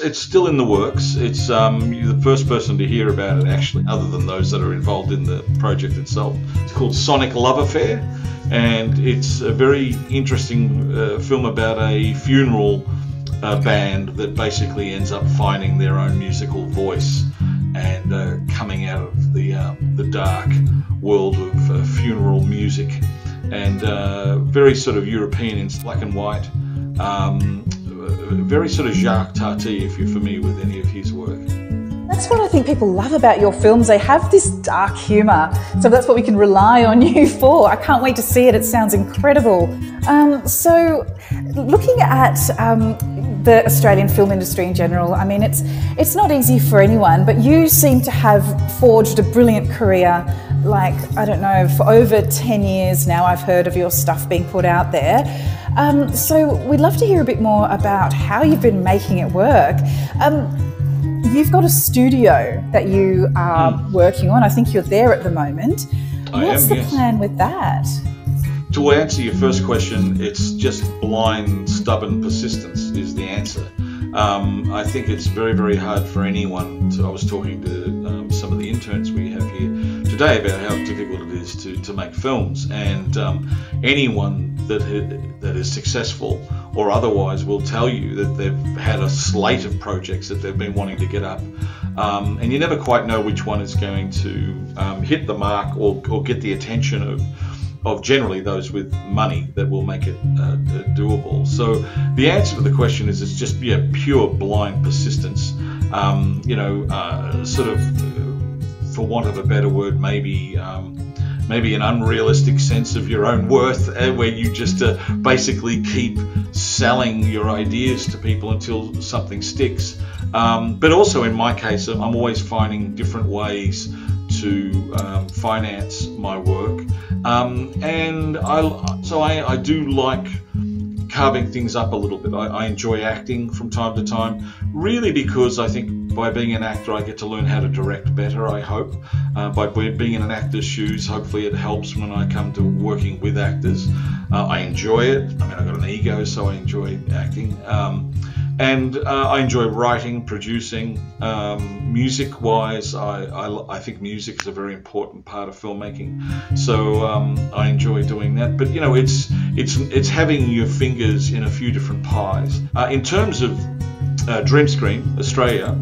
it's still in the works. It's um, you're the first person to hear about it actually, other than those that are involved in the project itself. It's called Sonic Love Affair, and it's a very interesting uh, film about a funeral uh, band that basically ends up finding their own musical voice and uh, coming out of the uh, the dark world of uh, funeral music, and uh, very sort of European in black and white. Um, very sort of Jacques Tati, if you're familiar with any of his work. That's what I think people love about your films. They have this dark humour. So that's what we can rely on you for. I can't wait to see it. It sounds incredible. Um, so, looking at um, the Australian film industry in general, I mean, it's, it's not easy for anyone, but you seem to have forged a brilliant career. Like, I don't know, for over 10 years now, I've heard of your stuff being put out there. Um, so, we'd love to hear a bit more about how you've been making it work. Um, you've got a studio that you are mm. working on. I think you're there at the moment. I What's am, the yes. plan with that? To answer your first question, it's just blind, stubborn persistence is the answer. Um, I think it's very, very hard for anyone. To, I was talking to um, some of the interns we have here today about how difficult it is to, to make films, and um, anyone that that is successful or otherwise will tell you that they've had a slate of projects that they've been wanting to get up, um, and you never quite know which one is going to um, hit the mark or, or get the attention of of generally those with money that will make it uh, doable. So the answer to the question is it's just yeah pure blind persistence. Um, you know, uh, sort of for want of a better word, maybe. Um, maybe an unrealistic sense of your own worth, uh, where you just uh, basically keep selling your ideas to people until something sticks. Um, but also, in my case, I'm always finding different ways to um, finance my work. Um, and I, so I, I, do like carving things up a little bit. I, I, enjoy acting from time to time, really because I think by being an actor, I get to learn how to direct better, I hope. Uh, by being in an actor's shoes, hopefully it helps when I come to working with actors. Uh, I enjoy it. I mean, I've got an ego, so I enjoy acting. Um, and uh, I enjoy writing, producing. Um, music wise, I, I, I, think music is a very important part of filmmaking. So um, I enjoy doing that. But you know, it's it's it's having your fingers in a few different pies. Uh, in terms of uh, Dream Screen Australia.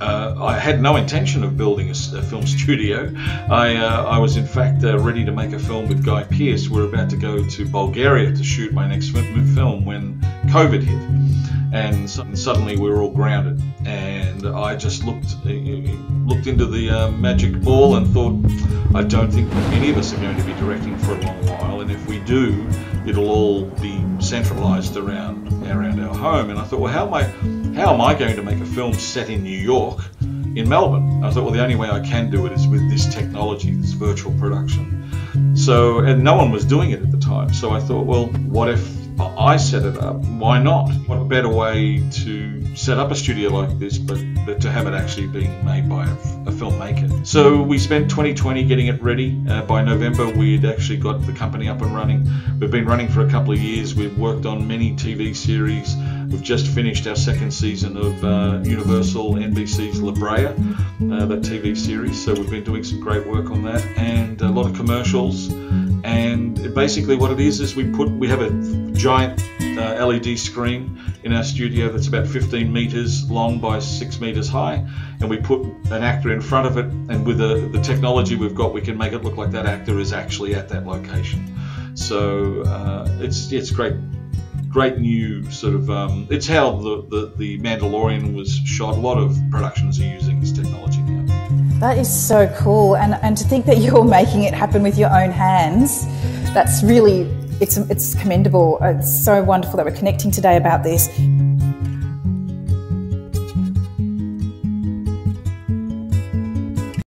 Uh, I had no intention of building a, a film studio. I, uh, I was, in fact, uh, ready to make a film with Guy Pearce. We're about to go to Bulgaria to shoot my next film when COVID hit and suddenly we were all grounded. And I just looked uh, looked into the uh, magic ball and thought, I don't think any of us are going to be directing for a long while, and if we do, it'll all be centralised around around our home. And I thought, well, how am I how am I going to make a film set in New York? In Melbourne, I thought, well, the only way I can do it is with this technology, this virtual production. So, and no one was doing it at the time. So I thought, well, what if I set it up. Why not? What better way to set up a studio like this, but, but to have it actually being made by a, a filmmaker. So we spent 2020 getting it ready. Uh, by November, we'd actually got the company up and running. We've been running for a couple of years. We've worked on many TV series. We've just finished our second season of uh, Universal NBC's La Brea, uh, that TV series. So we've been doing some great work on that and a lot of commercials. And basically, what it is is we put we have a giant uh, LED screen in our studio that's about 15 meters long by six meters high, and we put an actor in front of it. And with the, the technology we've got, we can make it look like that actor is actually at that location. So uh, it's it's great great new sort of um, it's how the, the, the Mandalorian was shot. A lot of productions are using this technology now. That is so cool, and and to think that you're making it happen with your own hands, that's really it's, it's commendable. It's so wonderful that we're connecting today about this.